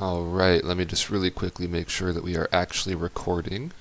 Alright, let me just really quickly make sure that we are actually recording.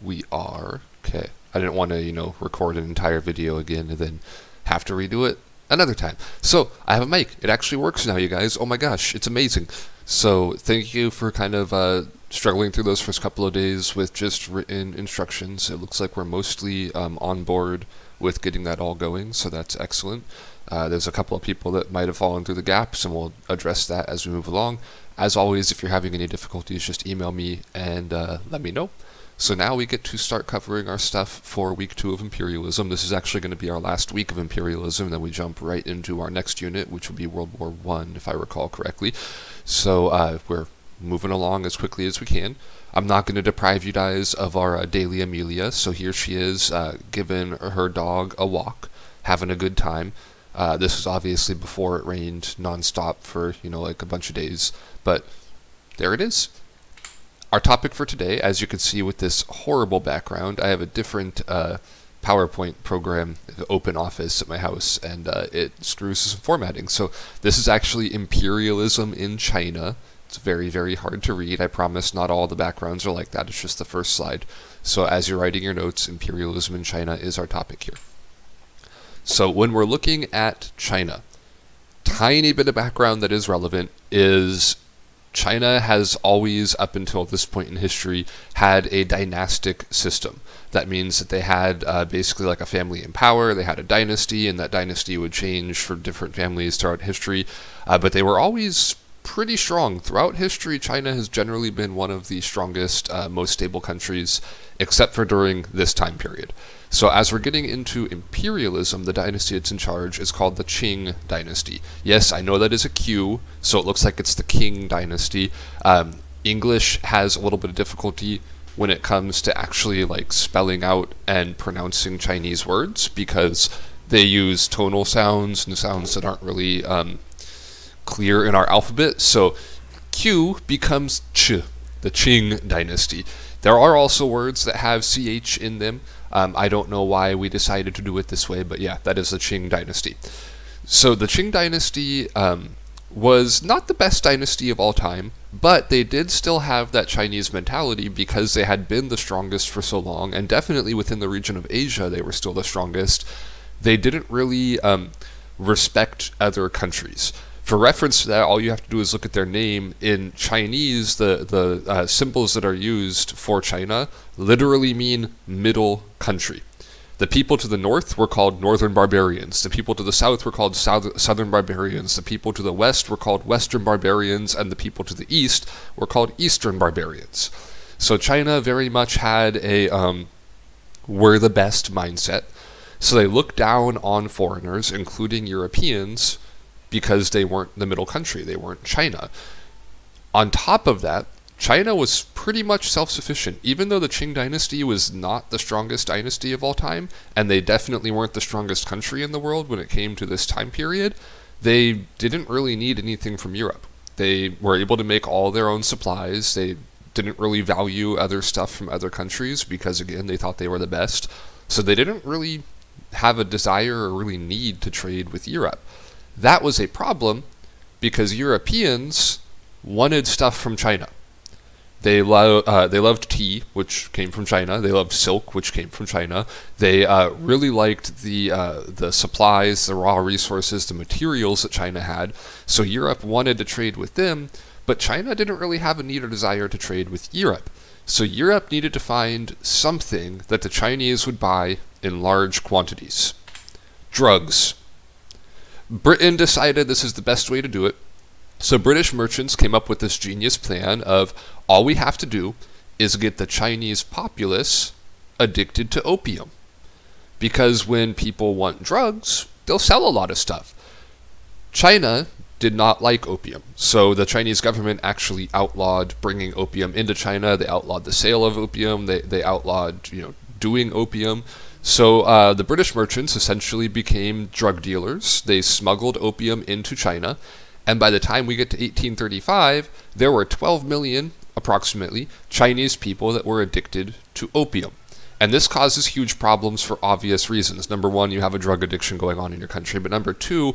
We are. Okay. I didn't want to, you know, record an entire video again and then have to redo it another time. So, I have a mic. It actually works now, you guys. Oh my gosh, it's amazing. So, thank you for kind of uh, struggling through those first couple of days with just written instructions. It looks like we're mostly um, on board with getting that all going, so that's excellent. Uh, there's a couple of people that might have fallen through the gaps, and we'll address that as we move along. As always, if you're having any difficulties, just email me and uh, let me know. So now we get to start covering our stuff for week two of imperialism. This is actually going to be our last week of imperialism, then we jump right into our next unit, which will be World War One, if I recall correctly. So uh, we're moving along as quickly as we can. I'm not going to deprive you guys of our uh, daily Amelia, so here she is, uh, giving her dog a walk, having a good time. Uh, this was obviously before it rained nonstop for, you know, like a bunch of days, but there it is. Our topic for today, as you can see with this horrible background, I have a different uh, PowerPoint program, Open Office at my house, and uh, it screws some formatting. So this is actually imperialism in China. It's very, very hard to read. I promise not all the backgrounds are like that. It's just the first slide. So as you're writing your notes, imperialism in China is our topic here. So when we're looking at China, tiny bit of background that is relevant is China has always, up until this point in history, had a dynastic system. That means that they had uh, basically like a family in power, they had a dynasty, and that dynasty would change for different families throughout history. Uh, but they were always pretty strong. Throughout history, China has generally been one of the strongest, uh, most stable countries, except for during this time period. So, as we're getting into imperialism, the dynasty that's in charge is called the Qing dynasty. Yes, I know that is a Q, so it looks like it's the King dynasty. Um, English has a little bit of difficulty when it comes to actually like spelling out and pronouncing Chinese words because they use tonal sounds and sounds that aren't really um, clear in our alphabet. So Q becomes Ch, the Qing dynasty. There are also words that have CH in them. Um, I don't know why we decided to do it this way, but yeah, that is the Qing dynasty. So the Qing dynasty um, was not the best dynasty of all time, but they did still have that Chinese mentality because they had been the strongest for so long, and definitely within the region of Asia, they were still the strongest. They didn't really um, respect other countries for reference to that, all you have to do is look at their name. In Chinese, the, the uh, symbols that are used for China literally mean middle country. The people to the north were called northern barbarians. The people to the south were called south, southern barbarians. The people to the west were called western barbarians. And the people to the east were called eastern barbarians. So China very much had a um, we're the best mindset. So they looked down on foreigners, including Europeans, because they weren't the middle country, they weren't China. On top of that, China was pretty much self sufficient. Even though the Qing dynasty was not the strongest dynasty of all time, and they definitely weren't the strongest country in the world when it came to this time period, they didn't really need anything from Europe. They were able to make all their own supplies. They didn't really value other stuff from other countries because, again, they thought they were the best. So they didn't really have a desire or really need to trade with Europe. That was a problem because Europeans wanted stuff from China. They, lo- uh, they loved tea, which came from China. They loved silk, which came from China. They uh, really liked the uh, the supplies, the raw resources, the materials that China had. So Europe wanted to trade with them, but China didn't really have a need or desire to trade with Europe. So Europe needed to find something that the Chinese would buy in large quantities. Drugs, Britain decided this is the best way to do it. So British merchants came up with this genius plan of all we have to do is get the Chinese populace addicted to opium. Because when people want drugs, they'll sell a lot of stuff. China did not like opium. So the Chinese government actually outlawed bringing opium into China. They outlawed the sale of opium. They, they outlawed, you know, doing opium. So uh, the British merchants essentially became drug dealers. They smuggled opium into China, and by the time we get to 1835, there were 12 million, approximately, Chinese people that were addicted to opium. And this causes huge problems for obvious reasons. Number one, you have a drug addiction going on in your country, but number two,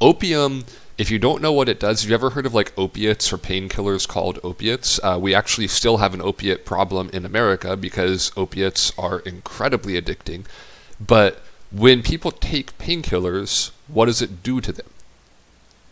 opium If you don't know what it does, have you ever heard of like opiates or painkillers called opiates? Uh, we actually still have an opiate problem in America because opiates are incredibly addicting. But when people take painkillers, what does it do to them?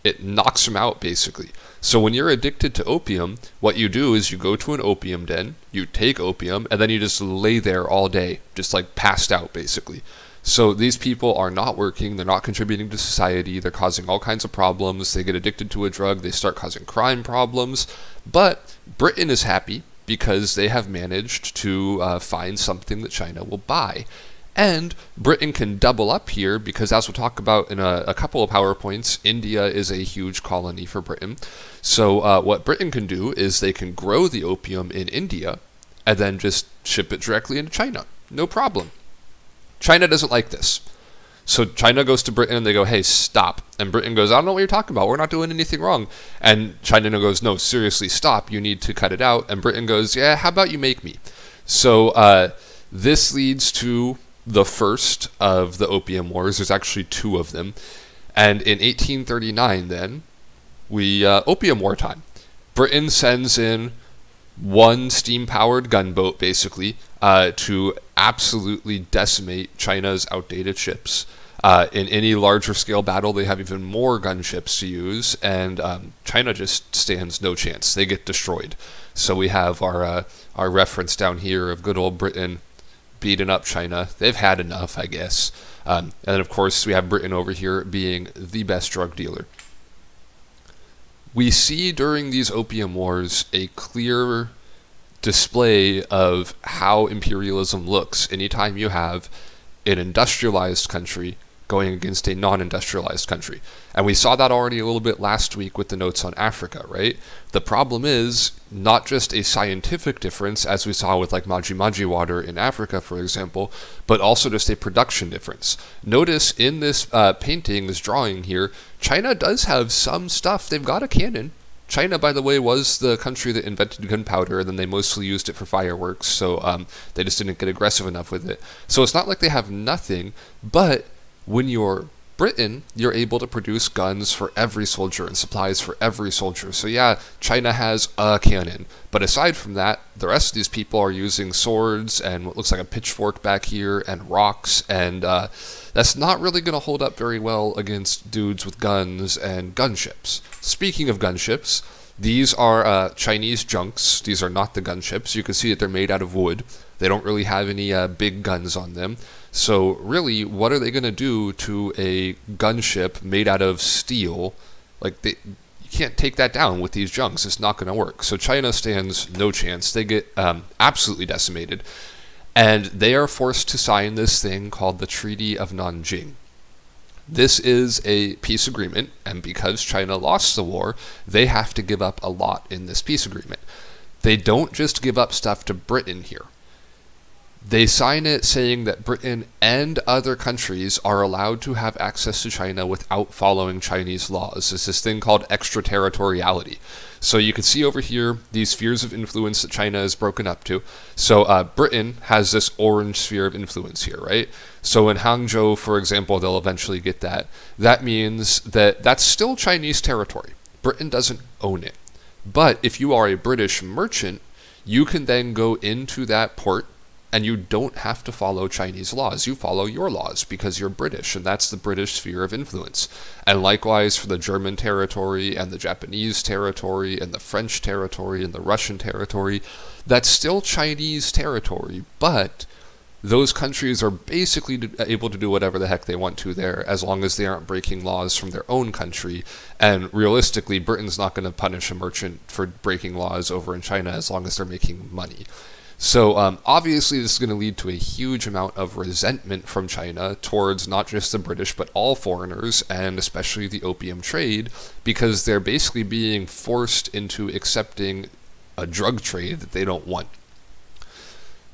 It knocks them out basically. So when you're addicted to opium, what you do is you go to an opium den, you take opium, and then you just lay there all day, just like passed out basically. So these people are not working, they're not contributing to society, they're causing all kinds of problems, they get addicted to a drug, they start causing crime problems. But Britain is happy because they have managed to uh, find something that China will buy. And Britain can double up here because, as we'll talk about in a, a couple of PowerPoints, India is a huge colony for Britain. So, uh, what Britain can do is they can grow the opium in India and then just ship it directly into China. No problem. China doesn't like this. So China goes to Britain and they go, hey, stop. And Britain goes, I don't know what you're talking about. We're not doing anything wrong. And China goes, no, seriously, stop. You need to cut it out. And Britain goes, yeah, how about you make me? So uh, this leads to the first of the Opium Wars. There's actually two of them. And in 1839, then, we uh, Opium War time. Britain sends in one steam powered gunboat, basically, uh, to absolutely decimate China's outdated ships. Uh, in any larger scale battle, they have even more gunships to use, and um, China just stands no chance. They get destroyed. So we have our uh, our reference down here of good old Britain beating up China. They've had enough, I guess. Um, and then, of course, we have Britain over here being the best drug dealer. We see during these opium wars a clear display of how imperialism looks. Anytime you have an industrialized country going against a non industrialized country. And we saw that already a little bit last week with the notes on Africa, right? The problem is not just a scientific difference, as we saw with like Maji Maji water in Africa, for example, but also just a production difference. Notice in this uh, painting, this drawing here, China does have some stuff. They've got a cannon. China, by the way, was the country that invented gunpowder, and then they mostly used it for fireworks, so um, they just didn't get aggressive enough with it. So it's not like they have nothing, but when you're Britain, you're able to produce guns for every soldier and supplies for every soldier. So yeah, China has a cannon. But aside from that, the rest of these people are using swords and what looks like a pitchfork back here and rocks, and uh, that's not really going to hold up very well against dudes with guns and gunships. Speaking of gunships, these are uh, Chinese junks. These are not the gunships. You can see that they're made out of wood. They don't really have any uh, big guns on them. So really, what are they going to do to a gunship made out of steel? Like they, you can't take that down with these junks. It's not going to work. So China stands no chance. They get um, absolutely decimated, and they are forced to sign this thing called the Treaty of Nanjing. This is a peace agreement, and because China lost the war, they have to give up a lot in this peace agreement. They don't just give up stuff to Britain here. They sign it saying that Britain and other countries are allowed to have access to China without following Chinese laws. It's this thing called extraterritoriality. So you can see over here these spheres of influence that China is broken up to. So uh, Britain has this orange sphere of influence here, right? So in Hangzhou, for example, they'll eventually get that. That means that that's still Chinese territory. Britain doesn't own it. But if you are a British merchant, you can then go into that port and you don't have to follow Chinese laws. You follow your laws because you're British, and that's the British sphere of influence. And likewise for the German territory, and the Japanese territory, and the French territory, and the Russian territory, that's still Chinese territory, but those countries are basically uh, able to do whatever the heck they want to there as long as they aren't breaking laws from their own country. And realistically, Britain's not going to punish a merchant for breaking laws over in China as long as they're making money. So um, obviously, this is going to lead to a huge amount of resentment from China towards not just the British but all foreigners, and especially the opium trade, because they're basically being forced into accepting a drug trade that they don't want.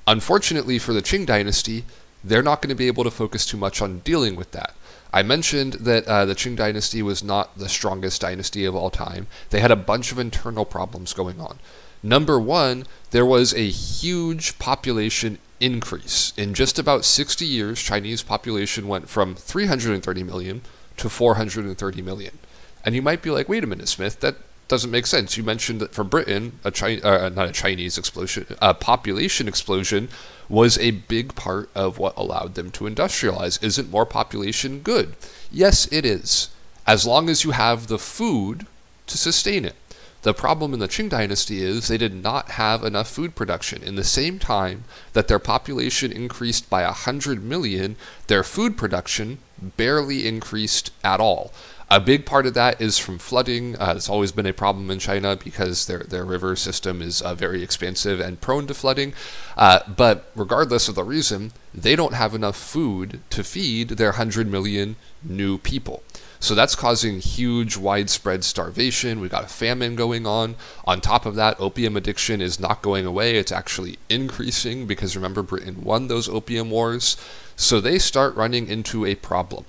Unfortunately for the Qing dynasty, they're not going to be able to focus too much on dealing with that. I mentioned that uh, the Qing dynasty was not the strongest dynasty of all time. They had a bunch of internal problems going on. Number one, there was a huge population increase. In just about 60 years, Chinese population went from 330 million to 430 million. And you might be like, wait a minute, Smith, that doesn't make sense. You mentioned that for Britain, a Chi- uh, not a Chinese explosion, a population explosion was a big part of what allowed them to industrialize. Isn't more population good? Yes, it is, as long as you have the food to sustain it. The problem in the Qing dynasty is they did not have enough food production. In the same time that their population increased by 100 million, their food production barely increased at all. A big part of that is from flooding. Uh, it's always been a problem in China because their, their river system is uh, very expansive and prone to flooding. Uh, but regardless of the reason, they don't have enough food to feed their 100 million new people. So that's causing huge widespread starvation. We've got a famine going on. On top of that, opium addiction is not going away, it's actually increasing because remember, Britain won those opium wars. So they start running into a problem.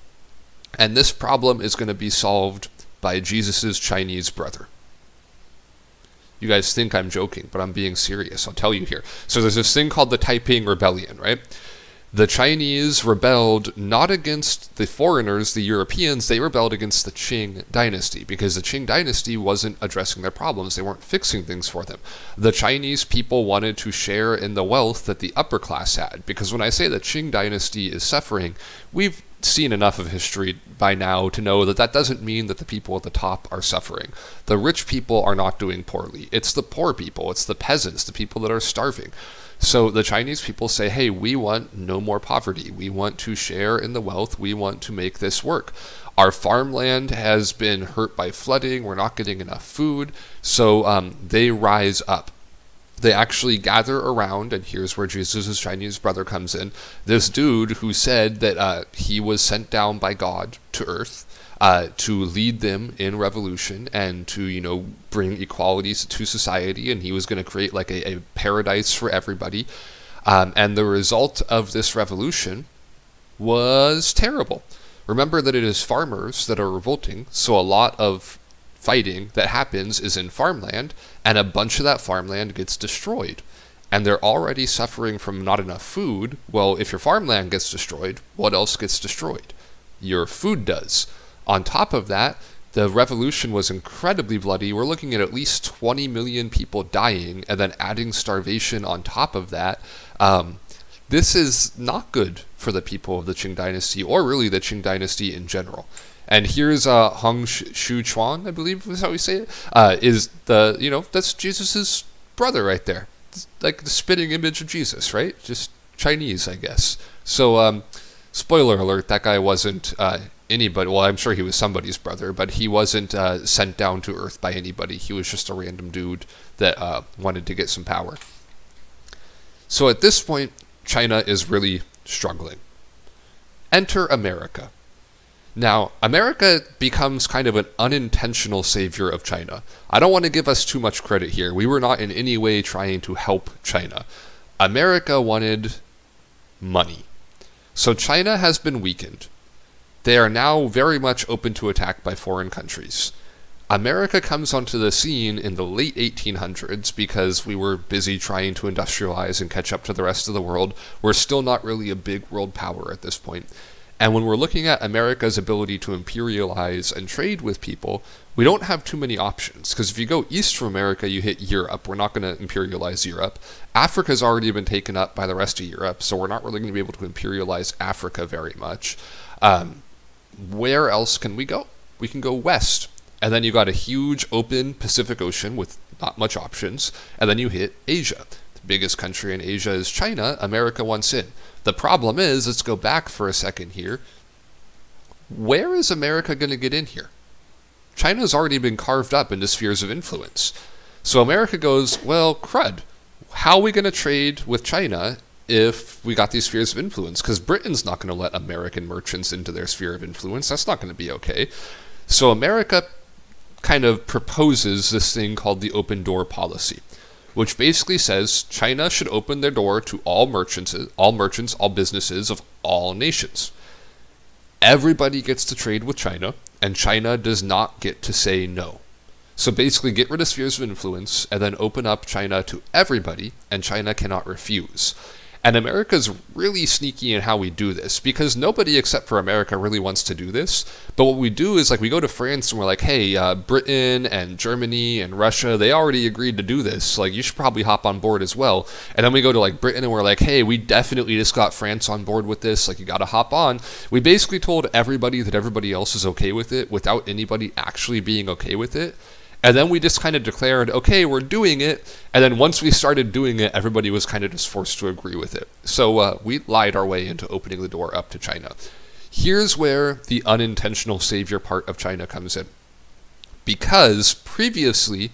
And this problem is going to be solved by Jesus' Chinese brother. You guys think I'm joking, but I'm being serious. I'll tell you here. So there's this thing called the Taiping Rebellion, right? The Chinese rebelled not against the foreigners, the Europeans, they rebelled against the Qing dynasty because the Qing dynasty wasn't addressing their problems. They weren't fixing things for them. The Chinese people wanted to share in the wealth that the upper class had because when I say the Qing dynasty is suffering, we've seen enough of history by now to know that that doesn't mean that the people at the top are suffering. The rich people are not doing poorly. It's the poor people, it's the peasants, the people that are starving. So the Chinese people say, hey, we want no more poverty. We want to share in the wealth. We want to make this work. Our farmland has been hurt by flooding. We're not getting enough food. So um, they rise up they actually gather around, and here's where Jesus' Chinese brother comes in. This dude who said that uh, he was sent down by God to earth uh, to lead them in revolution and to, you know, bring equality to society, and he was going to create like a, a, paradise for everybody. Um, and the result of this revolution was terrible. Remember that it is farmers that are revolting, so a lot of fighting that happens is in farmland, and a bunch of that farmland gets destroyed. And they're already suffering from not enough food. Well, if your farmland gets destroyed, what else gets destroyed? Your food does. On top of that, the revolution was incredibly bloody. We're looking at at least 20 million people dying, and then adding starvation on top of that. Um, this is not good for the people of the Qing dynasty, or really the Qing dynasty in general. And here's uh, Hong Xiuquan, I believe is how we say it. Uh, is the you know that's Jesus's brother right there, it's like the spitting image of Jesus, right? Just Chinese, I guess. So, um, spoiler alert: that guy wasn't uh, anybody. Well, I'm sure he was somebody's brother, but he wasn't uh, sent down to Earth by anybody. He was just a random dude that uh, wanted to get some power. So at this point, China is really struggling. Enter America. Now, America becomes kind of an unintentional savior of China. I don't want to give us too much credit here. We were not in any way trying to help China. America wanted money. So China has been weakened. They are now very much open to attack by foreign countries. America comes onto the scene in the late 1800s because we were busy trying to industrialize and catch up to the rest of the world. We're still not really a big world power at this point. And when we're looking at America's ability to imperialize and trade with people, we don't have too many options. Because if you go east from America, you hit Europe. We're not going to imperialize Europe. Africa's already been taken up by the rest of Europe, so we're not really going to be able to imperialize Africa very much. Um, where else can we go? We can go west. And then you got a huge open Pacific Ocean with not much options. And then you hit Asia. Biggest country in Asia is China. America wants in. The problem is, let's go back for a second here. Where is America going to get in here? China's already been carved up into spheres of influence. So America goes, well, crud. How are we going to trade with China if we got these spheres of influence? Because Britain's not going to let American merchants into their sphere of influence. That's not going to be okay. So America kind of proposes this thing called the open door policy which basically says China should open their door to all merchants, all merchants, all businesses of all nations. Everybody gets to trade with China, and China does not get to say no. So basically, get rid of spheres of influence and then open up China to everybody, and China cannot refuse. And America's really sneaky in how we do this because nobody except for America really wants to do this. But what we do is like we go to France and we're like, hey, uh, Britain and Germany and Russia, they already agreed to do this. Like you should probably hop on board as well. And then we go to like Britain and we're like, hey, we definitely just got France on board with this. Like you got to hop on. We basically told everybody that everybody else is okay with it without anybody actually being okay with it. And then we just kind of declared, okay, we're doing it. And then once we started doing it, everybody was kind of just forced to agree with it. So uh, we lied our way into opening the door up to China. Here's where the unintentional savior part of China comes in. Because previously,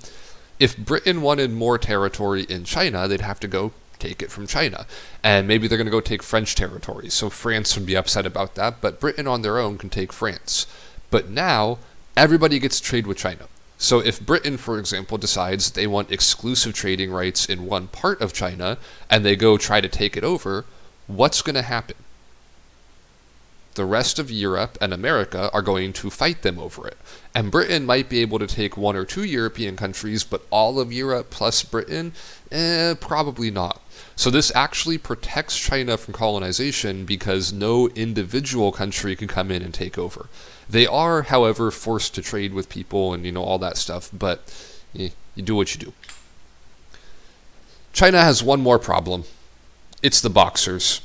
if Britain wanted more territory in China, they'd have to go take it from China. And maybe they're going to go take French territory. So France would be upset about that, but Britain on their own can take France. But now, everybody gets to trade with China. So if Britain, for example, decides they want exclusive trading rights in one part of China and they go try to take it over, what's going to happen? The rest of Europe and America are going to fight them over it. And Britain might be able to take one or two European countries, but all of Europe plus Britain, eh, probably not. So this actually protects China from colonization because no individual country can come in and take over. They are, however, forced to trade with people and you know all that stuff, but eh, you do what you do. China has one more problem. It's the boxers.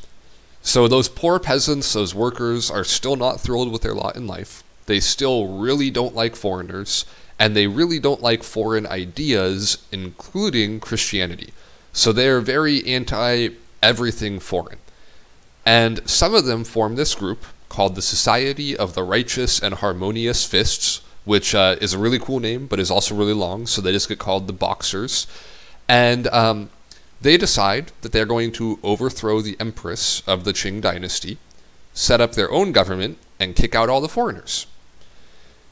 So those poor peasants, those workers are still not thrilled with their lot in life. They still really don't like foreigners, and they really don't like foreign ideas, including Christianity. So they're very anti everything foreign. And some of them form this group called the Society of the Righteous and Harmonious Fists, which uh, is a really cool name, but is also really long, so they just get called the Boxers. And um, they decide that they're going to overthrow the Empress of the Qing dynasty, set up their own government, and kick out all the foreigners.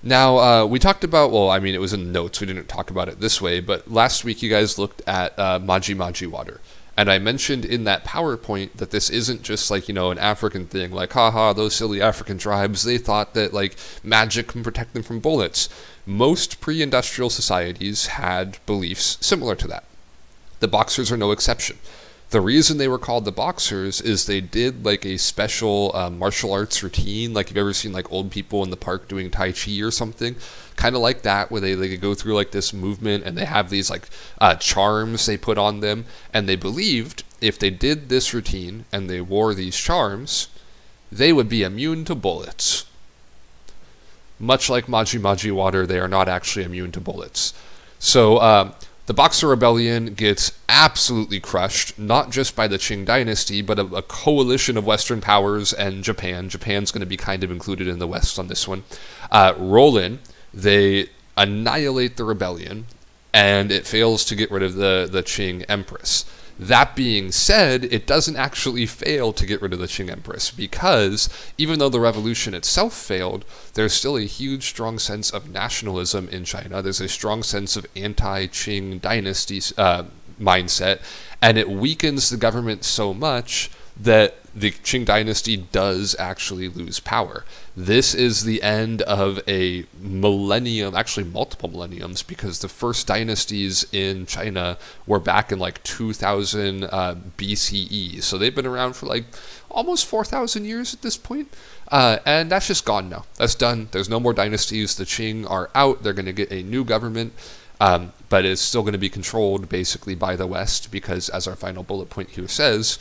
Now, uh, we talked about, well, I mean, it was in notes, we didn't talk about it this way, but last week you guys looked at uh, Maji Maji water. And I mentioned in that PowerPoint that this isn't just like, you know, an African thing, like, haha, those silly African tribes, they thought that, like, magic can protect them from bullets. Most pre industrial societies had beliefs similar to that. The Boxers are no exception. The reason they were called the Boxers is they did like a special uh, martial arts routine. Like, you've ever seen like old people in the park doing Tai Chi or something? Kind of like that, where they, they go through like this movement and they have these like uh, charms they put on them. And they believed if they did this routine and they wore these charms, they would be immune to bullets. Much like Maji Maji water, they are not actually immune to bullets. So, uh, the Boxer Rebellion gets absolutely crushed, not just by the Qing dynasty, but a, a coalition of Western powers and Japan. Japan's going to be kind of included in the West on this one. Uh, roll in, they annihilate the rebellion, and it fails to get rid of the, the Qing Empress. That being said, it doesn't actually fail to get rid of the Qing Empress because even though the revolution itself failed, there's still a huge, strong sense of nationalism in China. There's a strong sense of anti Qing dynasty uh, mindset, and it weakens the government so much that the Qing dynasty does actually lose power. This is the end of a millennium, actually multiple millenniums, because the first dynasties in China were back in like 2000 uh, BCE. So they've been around for like almost 4,000 years at this point. Uh, and that's just gone now. That's done. There's no more dynasties. The Qing are out. They're going to get a new government. Um, but it's still going to be controlled basically by the West because, as our final bullet point here says,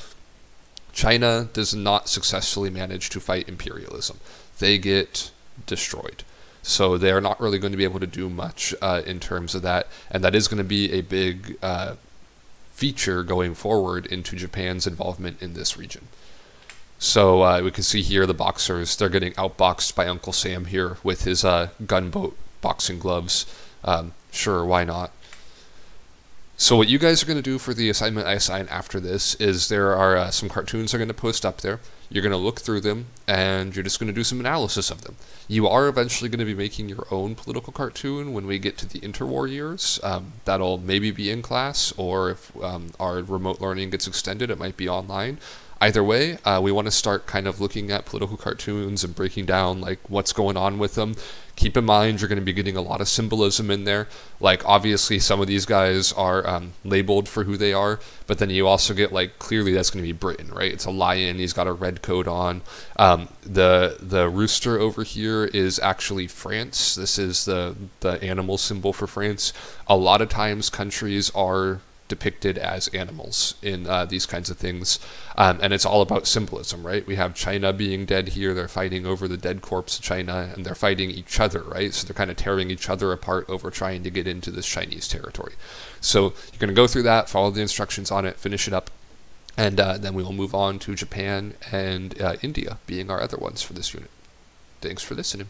China does not successfully manage to fight imperialism they get destroyed. So they are not really going to be able to do much uh, in terms of that, and that is going to be a big uh, feature going forward into Japan's involvement in this region. So uh, we can see here the boxers, they're getting outboxed by Uncle Sam here with his uh, gunboat boxing gloves. Um, sure, why not? So what you guys are going to do for the assignment I assign after this is there are uh, some cartoons I'm going to post up there. You're going to look through them and you're just going to do some analysis of them. You are eventually going to be making your own political cartoon when we get to the interwar years. Um, that'll maybe be in class or if um, our remote learning gets extended, it might be online. Either way, uh, we want to start kind of looking at political cartoons and breaking down like what's going on with them. Keep in mind you're going to be getting a lot of symbolism in there. Like obviously some of these guys are um, labeled for who they are, but then you also get like clearly that's going to be Britain, right? It's a lion. He's got a red coat on. Um, the the rooster over here is actually France. This is the the animal symbol for France. A lot of times countries are depicted as animals in uh, these kinds of things. Um, and it's all about symbolism, right? We have China being dead here. They're fighting over the dead corpse of China, and they're fighting each other, right? So they're kind of tearing each other apart over trying to get into this Chinese territory. So you're going to go through that, follow the instructions on it, finish it up, and uh, then we will move on to Japan and uh, India being our other ones for this unit. Thanks for listening.